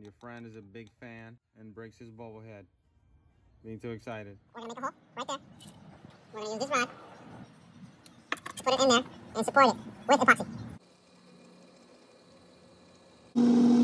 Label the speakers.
Speaker 1: when your friend is a big fan and breaks his bubble head. Being too excited.
Speaker 2: We're gonna make a hole right there. We're gonna use this rod to put it in there and support it with epoxy.